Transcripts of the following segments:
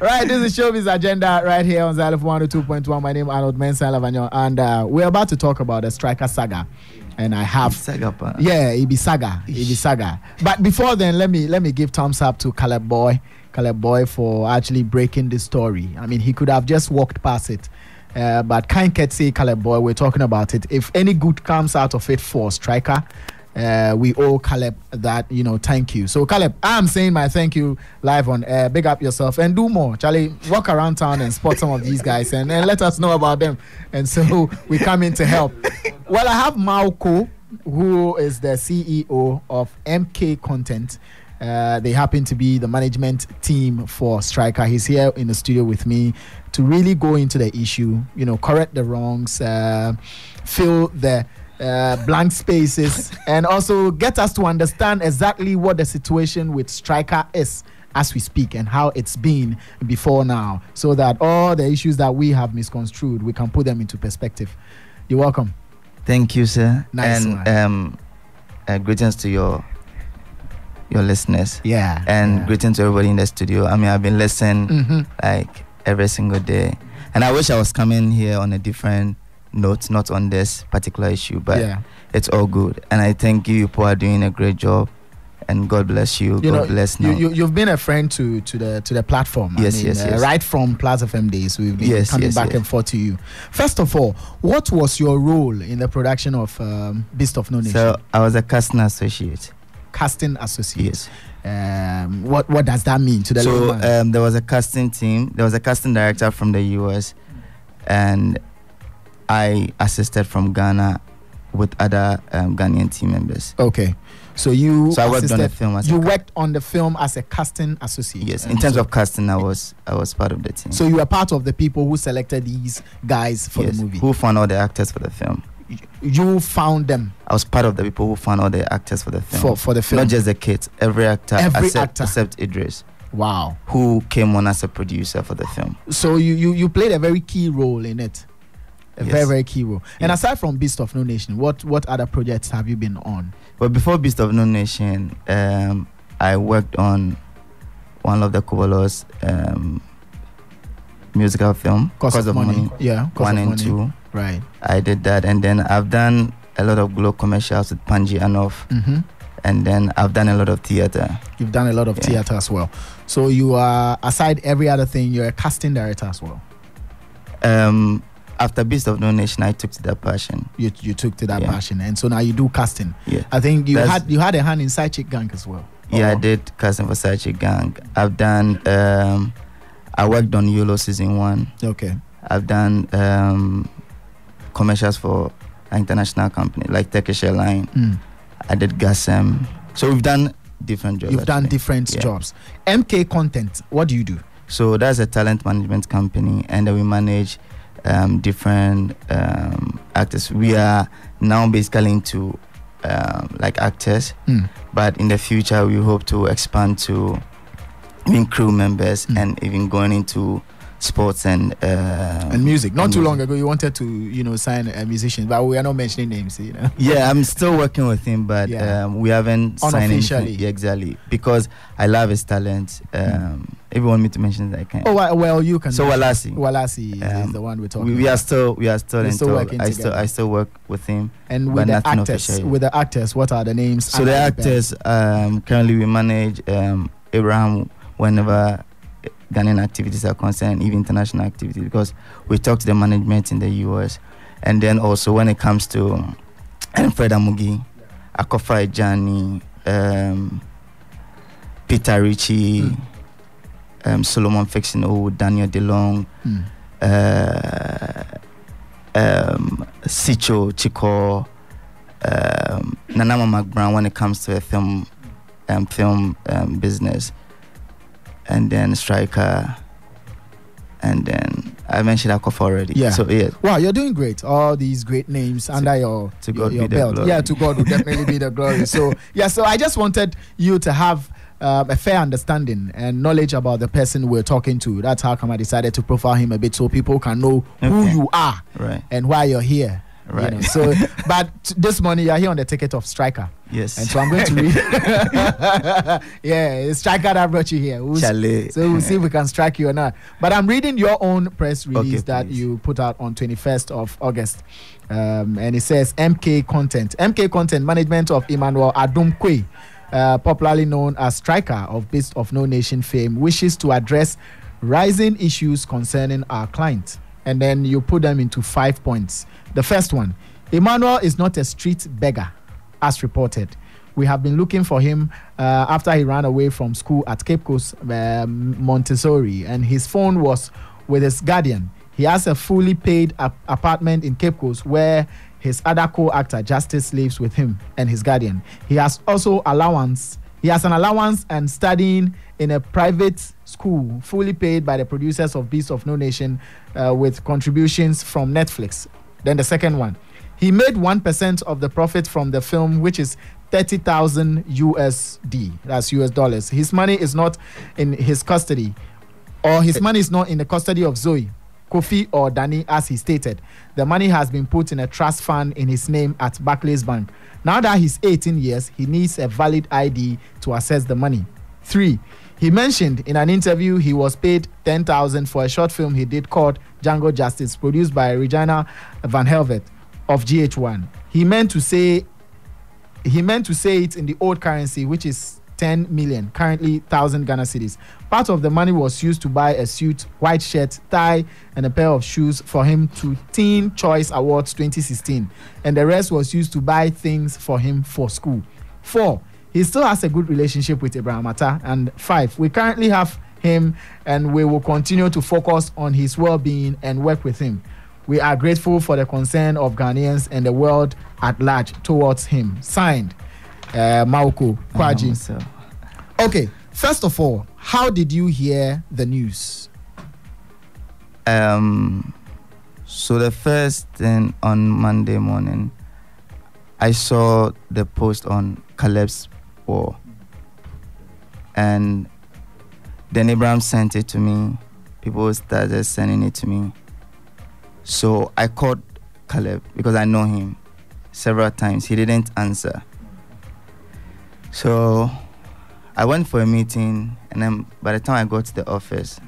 Right, this is Showbiz Agenda right here on Zylofon 102.1. My name is Arnold Mensah Lavagnon, and uh, we're about to talk about the striker saga. And I have Saga pa. yeah, Ibi Saga, Ibi Saga. But before then, let me let me give thumbs up to Caleb Boy, Caleb Boy for actually breaking the story. I mean, he could have just walked past it. Uh, but kind say Caleb Boy, we're talking about it. If any good comes out of it for striker, uh, we owe Caleb that, you know, thank you. So, Caleb, I'm saying my thank you live on air. Big up yourself and do more. Charlie, walk around town and spot some of these guys and, and let us know about them. And so we come in to help. Well, I have Mawuko, who is the CEO of MK Content. Uh, they happen to be the management team for Striker. He's here in the studio with me to really go into the issue, you know, correct the wrongs, uh, fill the uh, blank spaces, and also get us to understand exactly what the situation with Striker is as we speak and how it's been before now, so that all the issues that we have misconstrued, we can put them into perspective. You're welcome. Thank you, sir. Nice and um, uh, greetings to your your listeners. Yeah. And yeah. greetings to everybody in the studio. I mean, I've been listening Mhm. like every single day, and I wish I was coming here on a different note, not on this particular issue, but yeah. it's all good. And I thank you people are doing a great job, and God bless you. you God know, bless you, now. you you've been a friend to to the to the platform. I Yes, mean, yes, uh, yes. Right from Plaza FM days, we've been Yes, coming yes, back yes. and forth to you. First of all, what was your role in the production of um, Beast of No Nation? so I was a casting associate. casting associate. Yes. Um, what what does that mean to the so um, there was a casting team. There was a casting director from the US, and I assisted from Ghana with other um, Ghanaian team members. okay, so you So I worked on the film as you worked on the film as a casting associate. yes. In terms so, of casting, I was I was part of the team. so you were part of the people who selected these guys for yes. the movie. Who found all the actors for the film? you found them I was part of the people who found all the actors for the film. for for the film. Not just the kids, every actor, Every except, actor. except Idris, wow. who came on as a producer for the film. So you you you played a very key role in it. A Yes. very very key role. And Yes. aside from Beast of No Nation, what what other projects have you been on? Well, before Beast of No Nation, um, I worked on one of the Kubalos um, musical film, Cause, of, money. Yeah, Cause one of and money. two. Right. I did that, and then I've done a lot of glow commercials with Panji Anoff, hmm and then I've done a lot of theater. You've done a lot of Yeah. theater as well. So you are aside every other thing, you're a casting director as well. Um, after Beast of No Nation, I took to that passion. You you took to that Yeah. passion, and so now you do casting. Yeah, I think you That's- had you had a hand in Side Chick Gang as well. yeah, I did casting for Sachi Gang. I've done. Um, I worked on YOLO season one. Okay. I've done um, commercials for an international company like Turkish Airline. Mm. I did GASM. So we've done different jobs. You've done different Yeah. jobs. MK Content. What do you do? So that's a talent management company, and we manage um, different um, actors. We are now basically into um, like actors, Mm. but in the future we hope to expand to even crew members Mm. and even going into sports and uh, and music. Not and too music. long ago, you wanted to, you know, sign a musician, but we are not mentioning names, you know. Yeah, I'm still working with him, but Yeah. um, we haven't signed anything. Unofficially. Yeah, exactly, because I love his talent. Um, If you want me to mention it, I can. Oh well, you can. So Walasi. Walasi is, is Um, the one we're talking. we, we are about. still we are still still working I still together. I still work with him. and with the actors, officially. with the actors, what are the names? So the actors um, currently we manage um, Abraham whenever Ghanaian activities are concerned, even international activities, because we talk to the management in the US, and then also when it comes to um, Fred Amugi, Akofa Edjeani, um, Peter Ritchie, Mm. um, Solomon Fixino, Daniel DeLong, Hmm. uh, um, Sicho Chico, um, Nana Ama McBrown when it comes to a film, um, film um, business, and then Striker, and then I mentioned Akofa already. Yeah. So yeah, Wow, you're doing great. All these great names under your, to your, God your be the belt. glory. Yeah, to God will definitely be the glory. So yeah, so I just wanted you to have um, a fair understanding and knowledge about the person we're talking to. That's how come I decided to profile him a bit so people can know who you are right. and why you're here. You Right. know. So, but this morning you are here on the ticket of striker, Yes. and so I'm going to read. yeah, it's striker that brought you here. We'll so we'll see if we can strike you or not. But I'm reading your own press release Okay, that please. you put out on 21st of August. Um, and it says MK Content. MK Content Management of Emmanuel Adom Quaye, uh, popularly known as Striker of Beast of No Nation fame, wishes to address rising issues concerning our client. And then you put them into five points. The first one Emmanuel is not a street beggar, as reported. We have been looking for him uh, after he ran away from school at Cape Coast um, Montessori, and his phone was with his guardian. He has a fully paid ap- apartment in Cape Coast where his other co-actor Justice lives with him and his guardian. He has also allowance. He has an allowance and studying in a private school, fully paid by the producers of Beasts of No Nation, uh, with contributions from Netflix. Then the second one, he made one percent of the profit from the film, which is thirty thousand USD. That's US dollars. His money is not in his custody, or his money is not in the custody of Zoe, Kofi, or Danny, as he stated. The money has been put in a trust fund in his name at Barclays Bank. Now that he's 18 years, he needs a valid ID to access the money. Three, he mentioned in an interview he was paid 10,000 for a short film he did called Django Justice, produced by Regina Van Helvert of GH1. He meant to say he meant to say it in the old currency, which is 10 million, currently 1,000 Ghana cedis. Part of the money was used to buy a suit, white shirt, tie, and a pair of shoes for him to Teen Choice Awards 2016. And the rest was used to buy things for him for school. Four, he still has a good relationship with Abraham Atta. And five, we currently have him and we will continue to focus on his well being and work with him. We are grateful for the concern of Ghanaians and the world at large towards him. Signed, uh, Mawuko Kwaji. So, Okay, first of all, how did you hear the news? um, so the first thing on Monday morning, I saw the post on Caleb's and then Abraham sent it to me. People started sending it to me. So I called Caleb because I know him several times. He didn't answer. So I went for a meeting, and then by the time I got to the office,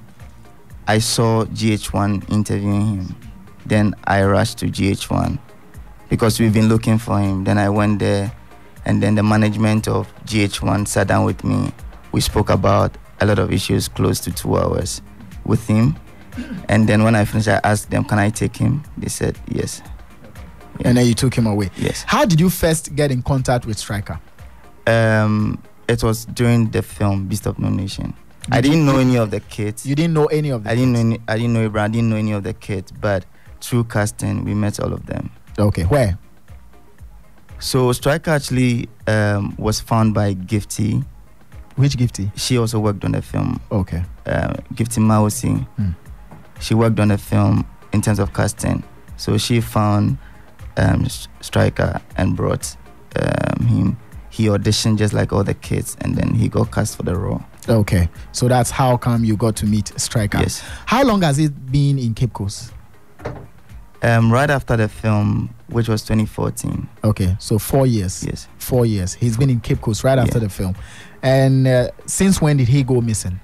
I saw GH1 interviewing him. Then I rushed to GH1 because we've been looking for him. Then I went there, and then the management of GH1 sat down with me. We spoke about a lot of issues close to two hours with him. And then when I finished, I asked them, Can I take him? They said, Yes. Yeah. And then you took him away. Yes. How did you first get in contact with Striker? Um, it was during the film Beast of No Nation. I Did you- didn't know any of the kids. You didn't know any of them. I didn't know any, I didn't know Abraham. I didn't know any of the kids, but through casting, we met all of them. Okay, where? So Striker actually um, was found by Gifty. Which gifty? She also worked on the film. Okay. Uh, Gifty Mausi. Hmm. She worked on the film in terms of casting. So she found um, Striker and brought um, him. He auditioned just like all the kids, and then he got cast for the role. Okay. So that's how come you got to meet Striker. Yes. How long has it been in Cape Coast? Um, right after the film, which was 2014. Okay. So four years. Yes. Four years. He's been in Cape Coast right after Yeah. the film. And uh, since when did he go missing?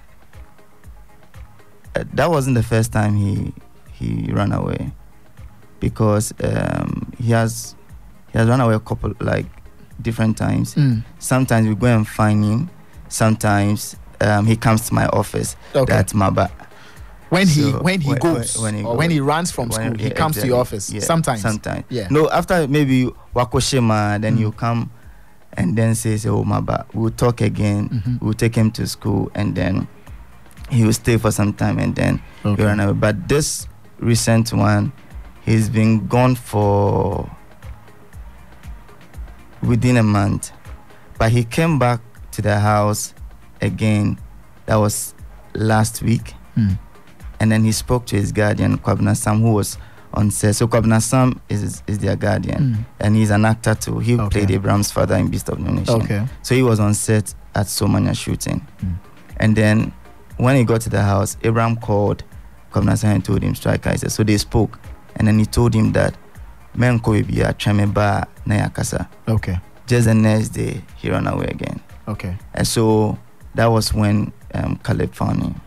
Uh, that wasn't the first time he he ran away, because um, he has he has run away a couple like different times. Mm. Sometimes we go and find him. Sometimes um, he comes to my office. Okay. That's Maba. When he when he when- goes when he or when he runs from school, he comes to your office. Yeah, Sometimes. Sometimes. Yeah. No, after maybe Wakoshima, then Mm. you come and then say, say, oh Maba, we'll talk again. Mhm. We'll take him to school and then he will stay for some time and then Okay. he ran away. But this recent one, he's been gone for within a month. But he came back to the house again. That was last week. Mm. And then he spoke to his guardian, Kwabna Sam, who was on set. So Kwabna Sam is, is their guardian. Mm. And he's an actor too. He Okay. played Abraham's father in Beast of No Nation. Okay. So he was on set at Somanya shooting. Mm. And then when he got to the house, Abraham called Kwabna Sam and told him, Striker. He said, so they spoke. And then he told him that menkɔ baabi a twɛn me ba na Okay. just the next day he ran away again Okay. and so that was when um, Caleb found him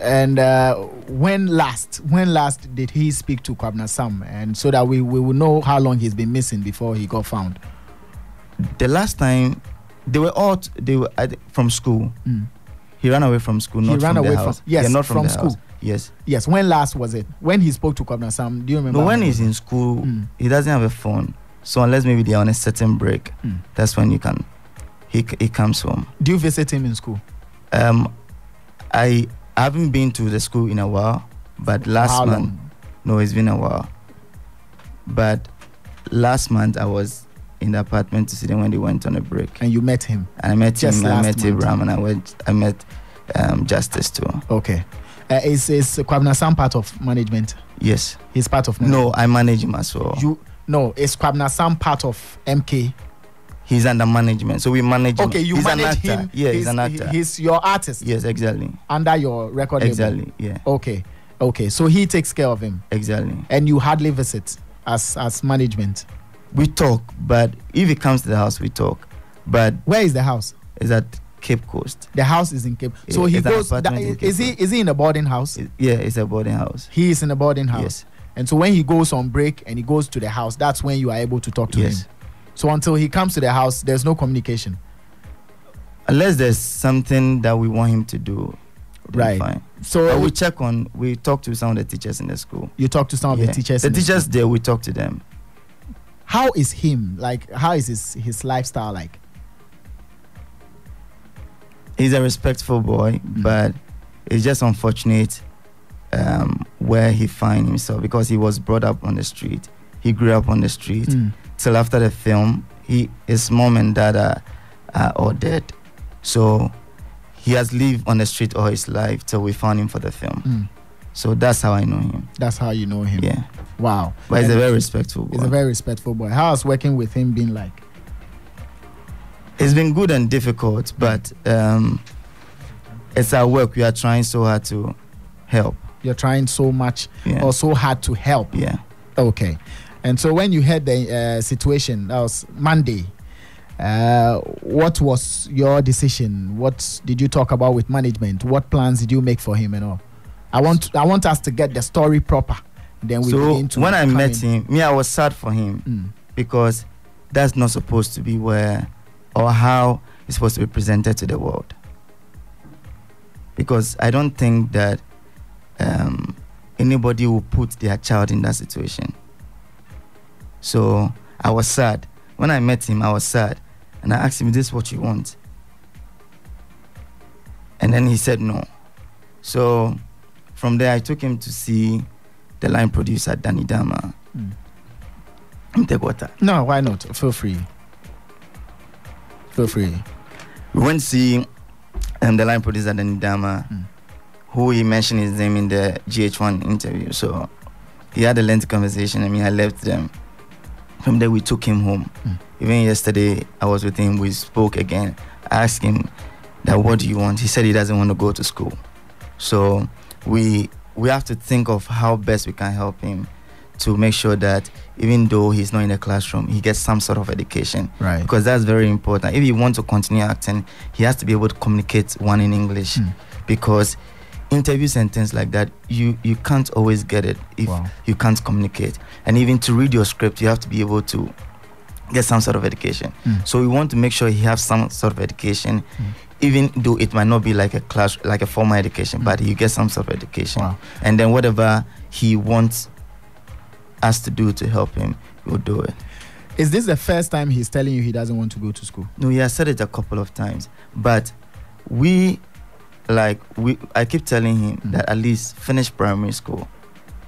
And uh, when last, when last did he speak to Kwabna Sam, and so that we, we will know how long he's been missing before he got found. the last time they were out, they were thi- from school Mm. he ran away from school He not ran from away the from- house yes, yeah, not from, from the school. house. yes Yes. When last was it? When he spoke to Kwabna Sam? Do you remember? but when he's in school Mm. he doesn't have a phone so unless maybe they're on a certain break Mm. that's when you can he, he comes home Do you visit him in school? um i haven't been to the school in a while but last how month long? no it's been a while but last month i was in the apartment to see them when they went on a break And you met him. and I met Just him, I met month. Abraham, and I went, I met um, Justice too. Okay. Uh, is is Kwabna Sam part of management? Yes. He's part of management. No, I manage him as well. You no. Is Kwabna Sam part of MK? He's under management, so we manage him. Okay, you he's an manage actor. him. Yeah, he's, an actor. He's your artist yes, exactly, under your record label. exactly. Yeah, Okay. Okay. So he takes care of him, exactly. and you hardly visit as as management. We talk, but if he comes to the house, we talk. But Where is the house? Is at Cape Coast. The house is in Cape. So he goes. that- is he is he in a boarding house? It- yeah, it's a boarding house. He is in a boarding house. Yes, And so when he goes on break and he goes to the house, that's when you are able to talk to yes. him. So until he comes to the house, there's no communication. Unless there's something that we want him to do, Right. Fine. So But we check on. We talk to some of the teachers in the school. you talk to some of Yeah. the teachers. The teachers there, we talk to them. How is him like? How is his his lifestyle like? he's a respectful boy, Mm. but it's just unfortunate um, where he find himself because he was brought up on the street. He grew up on the street Mm. Till after the film. He his mom and dad are, are all dead, so he has lived on the street all his life till we found him for the film. Mm. So that's how I know him. That's how you know him. Yeah, Wow. but he's a very respectful boy. he's a very respectful boy. How's working with him been like? it's been good and difficult, but um, it's our work. We are trying so hard to help. You're trying so much Yeah, or so hard to help. yeah. Okay. And so when you heard the uh, situation, that was Monday. Uh, what was your decision? What did you talk about with management? What plans did you make for him and all? I want I want us to get the story proper. Then we so begin to when I met in. him, me, I was sad for him Mm, because that's not supposed to be where or how it's supposed to be presented to the world. Because I don't think that um, anybody will put their child in that situation. So I was sad. When I met him, I was sad. And I asked him, Is This what you want? And then he said no. So from there, I took him to see the line producer, Danny Dama. mm. Take water. No, why not? Feel free. Feel free. We went to see um, the line producer Danny Dama, Mm. who he mentioned his name in the GH1 interview. So he had a lengthy conversation. I mean, I left them. From there, we took him home. Mm. Even yesterday, I was with him. We spoke again. I asked him that what do you want? He said he doesn't want to go to school. So we we have to think of how best we can help him to make sure that even though he's not in the classroom, he gets some sort of education Right. because that's very important. If he wants to continue acting, he has to be able to communicate one in English Mm. because interviews and things like that, you you can't always get it if Wow. you can't communicate. And even to read your script, you have to be able to get some sort of education. Mm. So we want to make sure he has some sort of education, Mm. even though it might not be like a class, like a formal education, Mm. but you get some sort of education. Wow. And then whatever he wants us to do to help him, we'll do it. Is this the first time he's telling you he doesn't want to go to school? No, he has said it a couple of times, but we, like we, I keep telling him Mm. that at least finish primary school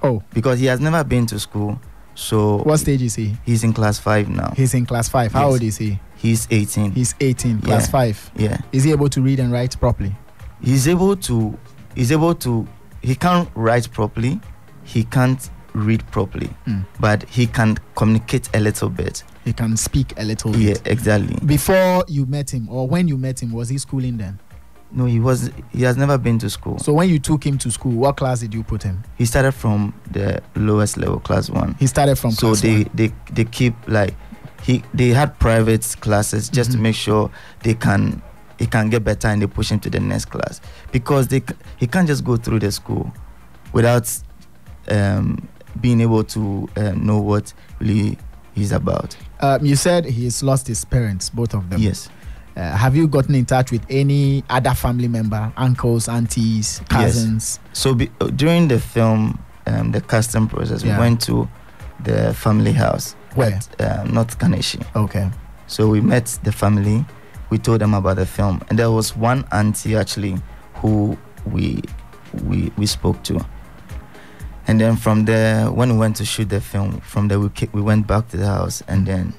Oh, because he has never been to school. So what stage is he? he's in class five now. He's in class five. How Yes. old is he? He's 18. He's 18, class Yeah. five. yeah, Is he able to read and write properly? he's able to. He's able to. He can't write properly. He can't read properly, Mm. but he can communicate a little bit. He can speak a little Yeah, bit. Yeah, exactly. Before you met him, or when you met him, was he schooling then? No, he was. He has never been to school. So when you took him to school, what class did you put him? he started from the lowest level, class one. He started from so class they, one. they they keep like he they had private classes just Mhm. to make sure they can he can get better and they push him to the next class because they he can't just go through the school without um, being able to uh, know what really he's about. Um, you said he's lost his parents, both of them. Yes. Uh, have you gotten in touch with any other family member, uncles, aunties, cousins? Yes. So be, uh, during the film, um, the custom process, Yeah. we went to the family house Where? at um, North Kaneshie. Okay. So we met the family. We told them about the film, and there was one auntie actually who we we we spoke to. And then from there, when we went to shoot the film, from there we we went back to the house, and then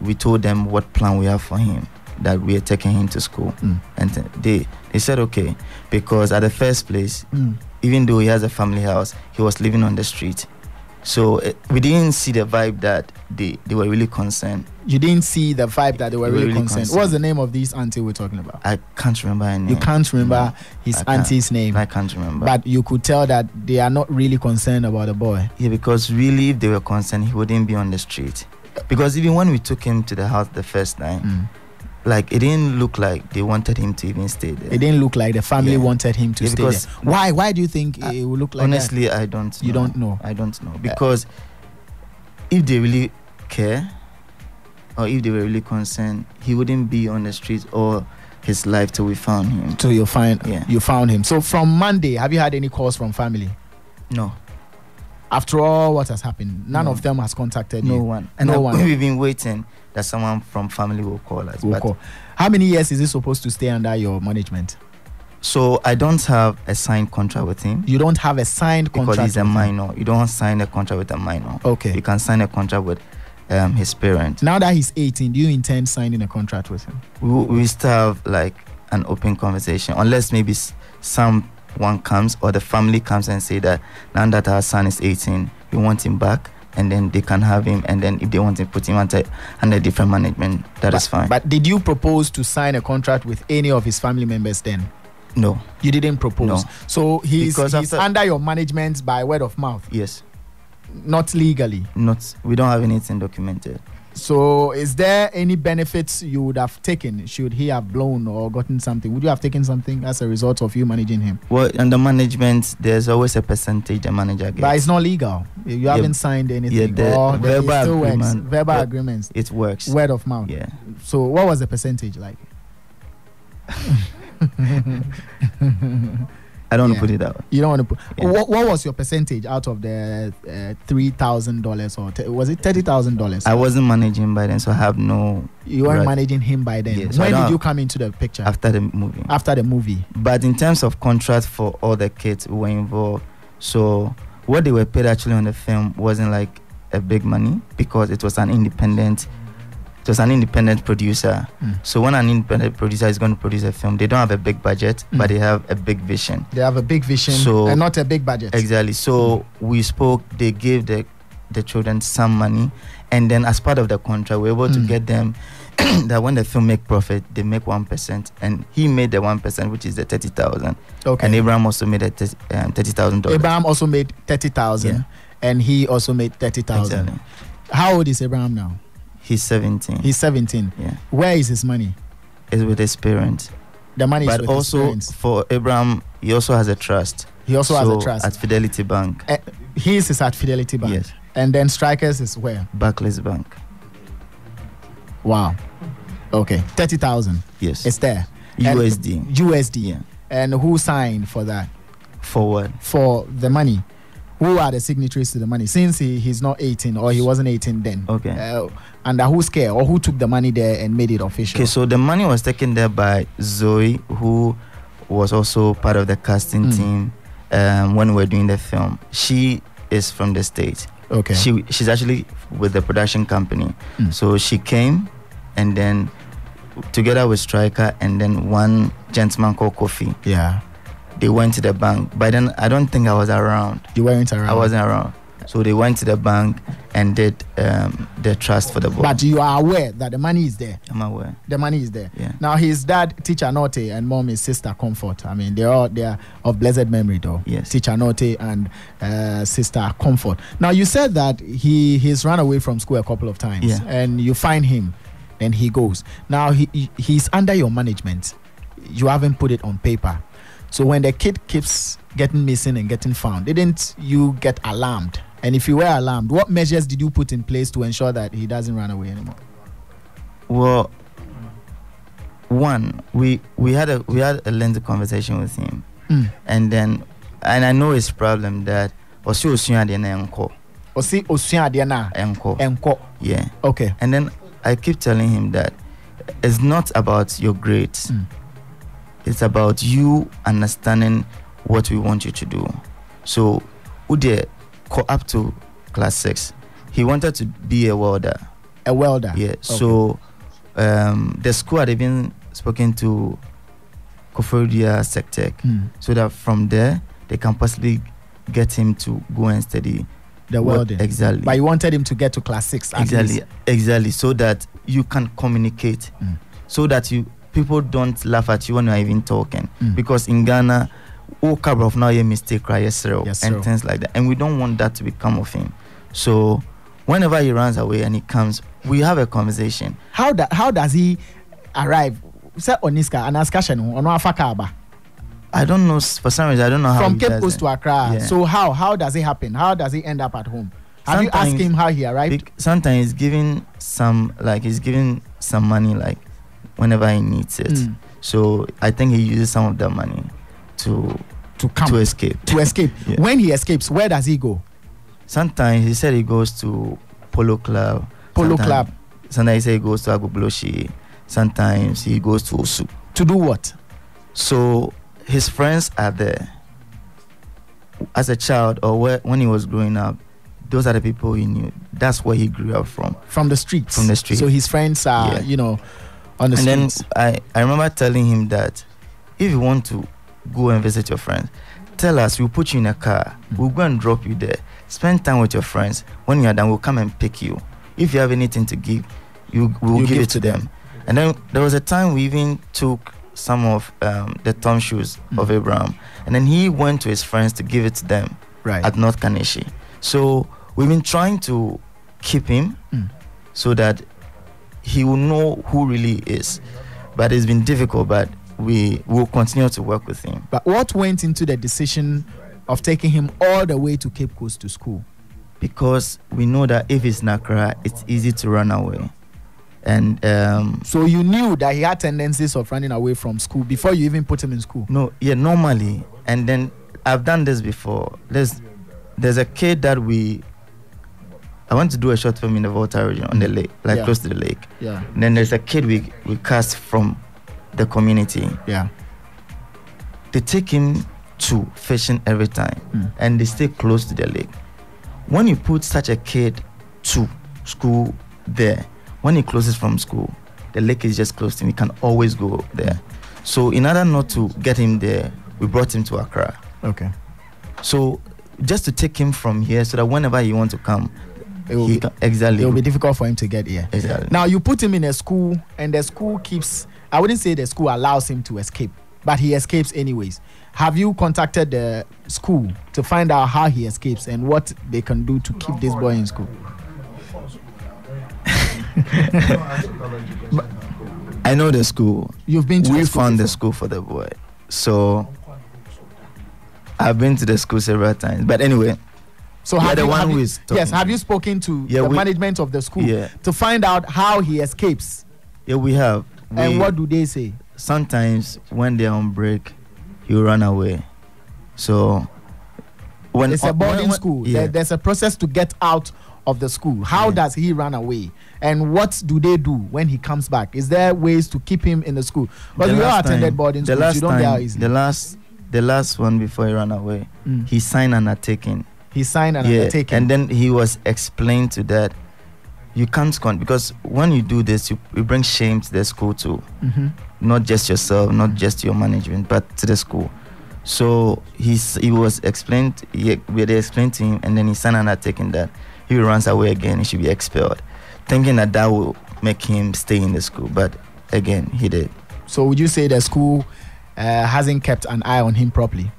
we told them what plan we have for him, that we are taking him to school, Mm. and they they said okay, because at the first place, Mm. even though he has a family house, he was living on the street. So uh, we didn't see the vibe that they, they were really concerned. You didn't see the vibe that they were They really, really concerned. concerned. What's the name of this auntie we're talking about? I can't remember her name. You can't remember his I can't. auntie's name, I can't remember. but you could tell that they are not really concerned about the boy. yeah, because really, if they were concerned, he wouldn't be on the street. Because even when we took him to the house the first time, Mm. Like it didn't look like they wanted him to even stay there. It didn't look like the family Yeah. wanted him to Yeah, stay there. because- Why? Why do you think Uh, it would look like that? Honestly, I don't. You don't know. I don't know because if they really care, or if they were really concerned, he wouldn't be on the streets or his life till we found him. Till you find Yeah. you found him. So from Monday, have you had any calls from family? No, After all what has happened, none No. of them has contacted no you. one. And No one. we've been waiting that someone from family will call us. Will but- call. How many years is he supposed to stay under your management? So I don't have a signed contract with him. You don't have a signed contract because he's a him. minor. You don't sign a contract with a minor. Okay. You can sign a contract with um, his parent. Now that he's 18, do you intend signing a contract with him? We, we still have like an open conversation, unless maybe s- someone comes or the family comes and say that now that our son is 18, we want him back, and then they can have him, and then if they want to put him under under different management, that is but, fine. But did you propose to sign a contract with any of his family members then? no, You didn't propose. No. So he's, Because he's after- under your management by word of mouth, yes, not legally. not we don't have anything documented. So, is there any benefits you would have taken should he have blown or gotten something? Would you have taken something as a result of you managing him? Well, under management, there's always a percentage the manager gets. But it's not legal. You Yeah, haven't signed anything. the or there- it verbal still works. Verbal yeah. agreements. it works. Word of mouth. Yeah. So, what was the percentage like? I don't Yeah. want to put it out. You don't want to put. Yeah. What, what was your percentage out of the uh, three thousand dollars or te- was it thirty thousand dollars? I wasn't managing by then, so I have no You weren't Right. managing him by then. Yeah, so when did you come into the picture? after the movie. After the movie. But in terms of contract for all the kids who were involved, so what they were paid actually on the film wasn't like a big money because it was an independent. Was an independent producer. Mm. So when an independent producer is going to produce a film, they don't have a big budget, Mm. but they have a big vision. They have a big vision So- and not a big budget. Exactly. So we spoke. They gave the the children some money, and then as part of the contract, we were able to Mm. get them that when the film make profit, they make one percent, and he made the one percent, which is the thirty thousand, Okay. and Abraham also made the um, thirty thousand dollars. Abraham also made thirty thousand, Yeah. and he also made thirty thousand. Exactly. How old is Abraham now? He's seventeen. He's seventeen. yeah, Where is his money? is with his parents, The money is but also for Abraham, he also has a trust. He also has a trust. at Fidelity Bank. Eh, his is at Fidelity Bank. Yes, And then Strikers is where? Barclays Bank. Wow. Okay. Thirty thousand. Yes, It's there. And- USD. USD. Yeah, And who signed for that? forward. For the money? Who are the signatories to the money? Since he, he's not 18 or he wasn't 18 then. Okay. Uh, under whose care or who took the money there and made it official? Okay, so the money was taken there by Zoe, who was also part of the casting Mm. team um, when we were doing the film. She is from the state. okay. She she's actually with the production company. Mm. So she came, and then together with Striker and then one gentleman called Kofi, yeah. they went to the bank. By then, I don't think I was around. You weren't around. I wasn't around. So they went to the bank and did um, the trust for the boy. But you are aware that the money is there. I'm aware. The money is there. Yeah. Now his dad, Teacher Note, and mom is Sister Comfort. I mean, they're all they are of blessed memory, though. Yes. Teacher Note and uh, Sister Comfort. Now you said that he he's run away from school a couple of times, Yeah. and you find him, then he goes. Now he he- he's under your management. You haven't put it on paper. So when the kid keeps getting missing and getting found, didn't you get alarmed? And if you were alarmed, what measures did you put in place to ensure that he doesn't run away anymore? Well, one, we we had a we had a lengthy conversation with him, Mm. and then and I know his problem that ɔsi osua adeɛ na ɛnkɔ Osi osua adeɛ na ɛnkɔ enko. yeah, Okay. and then I keep telling him that it's not about your grades, Mm. it's about you understanding what we want you to do. So, Ude go up to class six. He wanted to be a welder. A welder. Yeah. So um, the school had even spoken to Kofodia Sectec Mm. so that from there they can possibly get him to go and study The welding. exactly. But you wanted him to get to class six. exactly, least. exactly, so that you can communicate, Mm. so that you people don't laugh at you when you're even talking. Mm. Because in Ghana, cover of now a mistake, right? Yes, sir, Yes, and sir. things like that, and we don't want that to become of him. So whenever he runs away and he comes, we have a conversation. How da- how does he arrive? Say Oniska and Askashen on Afakaba I don't know for some reason I don't know how from Cape Coast to Accra. Yeah. So how how does it happen? How does he end up at home? Have you asked him how he arrived? Sometimes he's giving some like he's giving some money like whenever he needs it. Mm. So I think he uses some of that money to to come to escape. to, escape. Yeah. When he escapes, where does he go? Sometimes he said he goes to Polo Club. Polo Sometimes- Club Sometimes he said he goes to Agbogbloshie. Sometimes he goes to Osu. to do what? So his friends are there. As a child or where, when he was growing up, those are the people he knew. That's where he grew up from. From the streets. From the street. So his friends are Yeah. you know on the and then. I, I remember telling him that if you want to go and visit your friends, tell us, we'll put you in a car, we'll go and drop you there. Spend time with your friends. When you're done, we'll come and pick you. If you have anything to give, you we'll You give, it to them. And then there was a time we even took some of um, the tom shoes of Mm. Abraham, and then he went to his friends to give it to them right. at North Kaneshie. So we've been trying to keep him Mm. so that he will know who really is. But it's been difficult, but we will continue to work with him. But what went into the decision of taking him all the way to Cape Coast to school? Because we know that if it's Nakra, it's easy to run away. And um, So you knew that he had tendencies of running away from school before you even put him in school. no, yeah, normally, and then I've done this before. There's there's a kid that we I went to do a short film in the Volta region on the lake, like Yeah. close to the lake. Yeah. And then there's a kid we we cast from the community. Yeah. They take him to fishing every time, Mm. and they stay close to the lake. When you put such a kid to school there, when he closes from school, the lake is just close to him. He can always go there. So in order not to get him there, we brought him to Accra. Okay. So just to take him from here, so that whenever he wants to come, It will, he be, exactly it will be difficult for him to get here. exactly. Now you put him in a school, and the school keeps. I wouldn't say the school allows him to escape, but he escapes anyways. Have you contacted the school to find out how he escapes and what they can do to keep this boy in school? I know the school. You've been to we the school found the school for the boy. So I've been to the school several times. But anyway, So have the you, one have who talking yes, have you spoken to Yeah, the we- management of the school yeah, to find out how he escapes yeah, we have. We, and what do they say? sometimes when they're on break, he'll run away. So when It's a boarding when- school. yeah, There- there's a process to get out of the school. How Yeah. does he run away? And what do they do when he comes back? Is there ways to keep him in the school? But The we all last attended boarding schools. last You don't time, get out easily. the last, the last one before he ran away, Mm. he signed an undertaking. He signed an yeah, undertaking. and then he was explained to that you can't con because when you do this, you, you bring shame to the school too. Mhm. not just yourself, not just your management, but to the school. So he's he was explained. He, we had explained to him, and then he signed an undertaking that he runs away again, he should be expelled, thinking that that will make him stay in the school. But again, he did. So would you say the school uh, hasn't kept an eye on him properly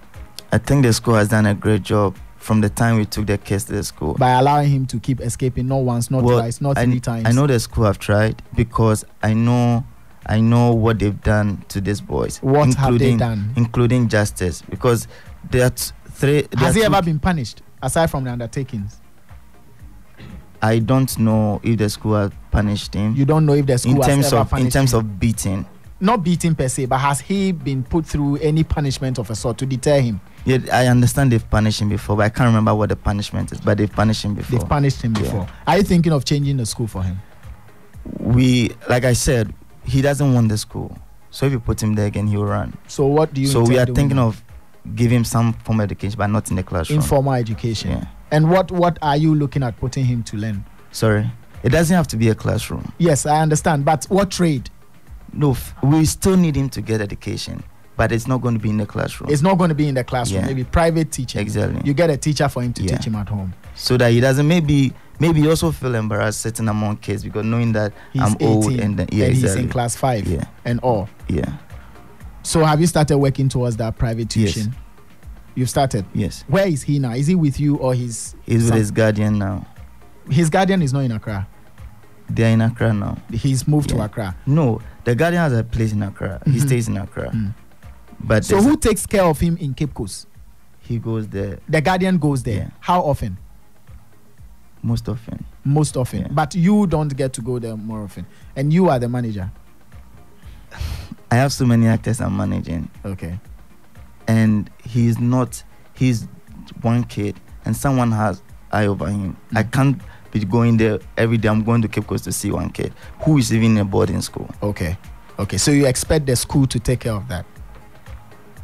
I think the school has done a great job from the time we took the case to the school. by allowing him to keep escaping not once, not Well, twice, not I, three times? I know the school have tried because I know I know what they've done to these boys. What have they including done? including justice because there are three. there Has are he ever been punished aside from the undertakings? I don't know if the school have punished him You don't know if the school in has terms of in terms him. of beating. Not beating per se, but has he been put through any punishment of a sort to deter him? Yeah, I understand they've punished him before, but I can't remember what the punishment is. But they've punished him before. They've punished him Yeah. before. Are you thinking of changing the school for him? we, like I said, he doesn't want the school. So if you put him there again, he will run. So what do you? so we are thinking now? of giving him some formal education, but not in the classroom. informal education. Yeah. And what what are you looking at putting him to learn? Sorry, it doesn't have to be a classroom. Yes, I understand, but what trade? No, f- we still need him to get education, but it's not going to be in the classroom. It's not going to be in the classroom. Yeah. Maybe private teaching. exactly. You get a teacher for him to Yeah. teach him at home. so that he doesn't maybe maybe also feel embarrassed sitting among kids because knowing that He's I'm 18 old and then, yeah, and he's in class five Yeah, and all. yeah, So have you started working towards that private tuition? Yes. You've started. yes. Where is he now? Is he with you or his He's with his guardian now. his guardian is not in Accra? They're in Accra now. He's moved to Accra. No, the guardian has a place in Accra. He Mhm. stays in Accra, Mm. but So who takes care of him in Cape Coast? he goes there The guardian goes there. Yeah. How often? most often. Most often. Yeah. But you don't get to go there more often. And you are the manager. I have so many actors I'm managing, Okay. and he's not. He's one kid, and someone has eye over him. I Mhm. can't be going there every day. I'm going to Cape Coast to see one kid who is even in a boarding school. Okay. Okay. So you expect the school to take care of that.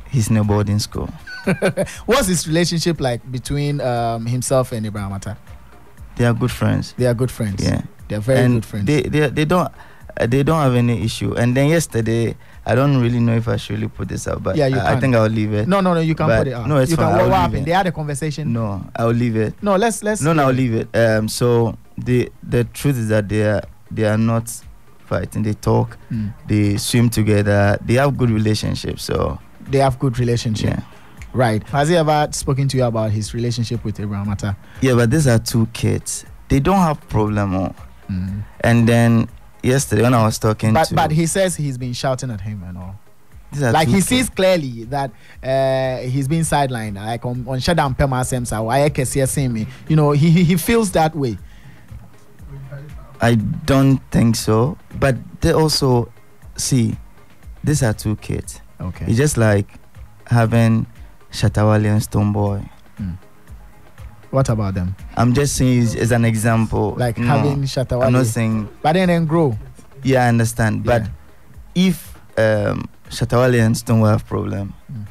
He's in a boarding school. What's his relationship like between um, himself and Ibrahim Atta? They are good friends. They are good friends. Yeah, They're very and good friends. They they they don't uh, they don't have any issue. And then yesterday, I don't really know if I should really put this out, but Yeah, you I, I think I'll leave it. no, no, no. You can But- put it out. no, it's you fine, Can, what I'll happened? it. They had a conversation. No, I'll leave it. No, let's let's. No, no, I'll leave it. Um, so the the truth is that they are they are not fighting. They talk. Mm. They swim together. They have good relationships. So They have good relationship. yeah, Right. Has he ever spoken to you about his relationship with Ibrahim Atta? yeah. But these are two kids. They don't have problem. Mm. And then yesterday when I was talking But to but he says he's been shouting at him and all. these are like he sees clearly that uh, he's been sidelined. Like on on Shadam Pema Semsa, seeing me? You know, he, he feels that way. I don't think so. But they also see these are two kids. Okay. It's just like having Shatta Wale and Stonebwoy. What about them? I'm just saying as, as an example. Like No, having I'm not saying but then then grow. yeah, I understand. But Yeah. if um, Shatta Wale and Stonebwoy have problem, Mm.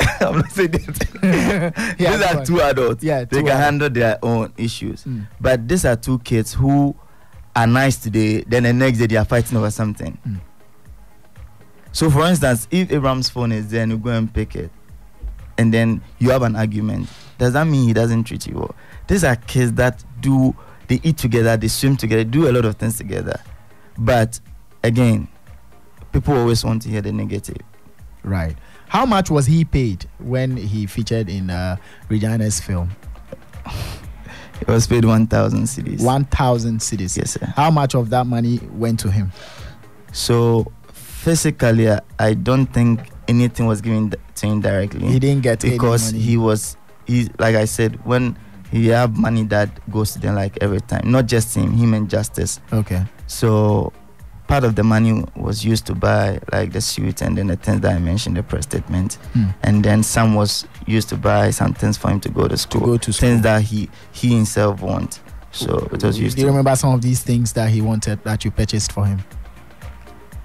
I'm not saying that. Yeah, these are two adults. Yeah, they can adults. handle their own issues. Mm. But these are two kids who are nice today, then the next day they are fighting over something. Mm. So, for instance, if Abraham's phone is there and you go and pick it, and then you have an argument, does that mean he doesn't treat you well? These are kids that do, they eat together, they swim together, do a lot of things together. But again, people always want to hear the negative. Right. How much was he paid when he featured in uh, Regina's film? He was paid 1,000 cedis. One thousand cedis. Yes, sir. How much of that money went to him? So, physically, I- don't think anything was given to him directly. He didn't get because any money. he was he like I said when he have money that goes to them like every time not just him him and justice okay. so part of the money was used to buy like the suit and then the things that I mentioned the press statement Hmm. and then some was used to buy some things for him to go to To school go to school. things that he he himself want so it was used Do you to remember some of these things that he wanted that you purchased for him?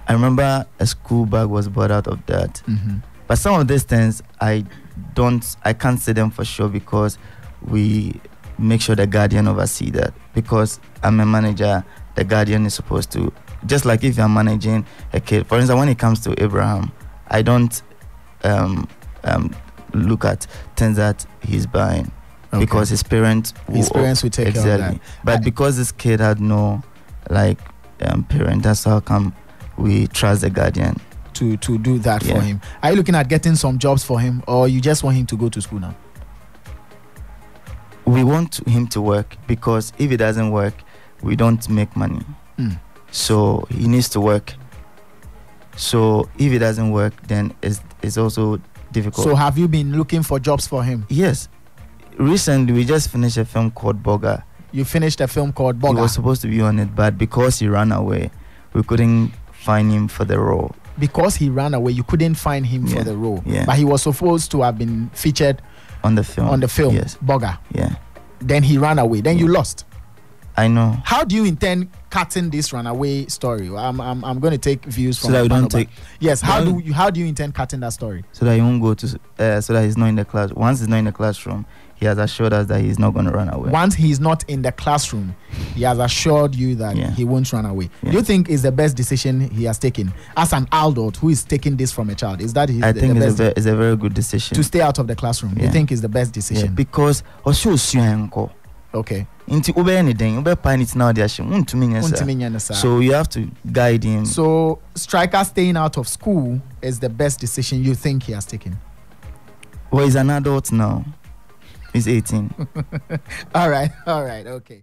I remember a school bag was bought out of that Mm-hmm. But some of these things I don't I can't say them for sure because we make sure the guardian oversee that because I'm a manager, the guardian is supposed to just like if you're managing a kid. For instance, when it comes to Abraham, I don't um, um, look at things that he's buying Okay. because his parents his will- parents will take exactly. care of that. But I- because this kid had no like um, parent, that's how come we trust the guardian. To to do that for him. Are you looking at getting some jobs for him, or you just want him to go to school now? We want him to work because if it doesn't work, we don't make money. Mm. So he needs to work. So if it doesn't work, then it's it's also difficult. So have you been looking for jobs for him? yes, recently we just finished a film called Boga. You finished a film called Boga. He was supposed to be on it, but because he ran away, we couldn't find him for the role. Because he ran away. You couldn't find him for the role, Yeah. but he was supposed to have been featured On the film. on the film Yes. Boga. Yeah. Then he ran away. Then you lost. I know. How do you intend cutting this runaway story? I'm I'm, I'm going to take views So from that we the don't take Yes. How do you how do you intend cutting that story? so that he won't go to uh, so that he's not in the class. Once he's not in the classroom, he has assured us that he's not going to run away. Once he's not in the classroom, he has assured you that Yeah. he won't run away. Yeah. Do you think is the best decision he has taken as an adult who is taking this from a child? Is that his, I the, think the it's a, very, it's a very good decision. to stay out of the classroom? You think is the best yeah, decision? because osua nkɔ okay. nti wobɛyɛ ne den wobɛpae ne tena wode ahyɛ mu wontumi nyɛ saa. Untimi nyɛ ne saa. so you have to guide him So striker staying out of school is the best decision you think he has taken. well he's an adult now he's 18 All right, all right, okay.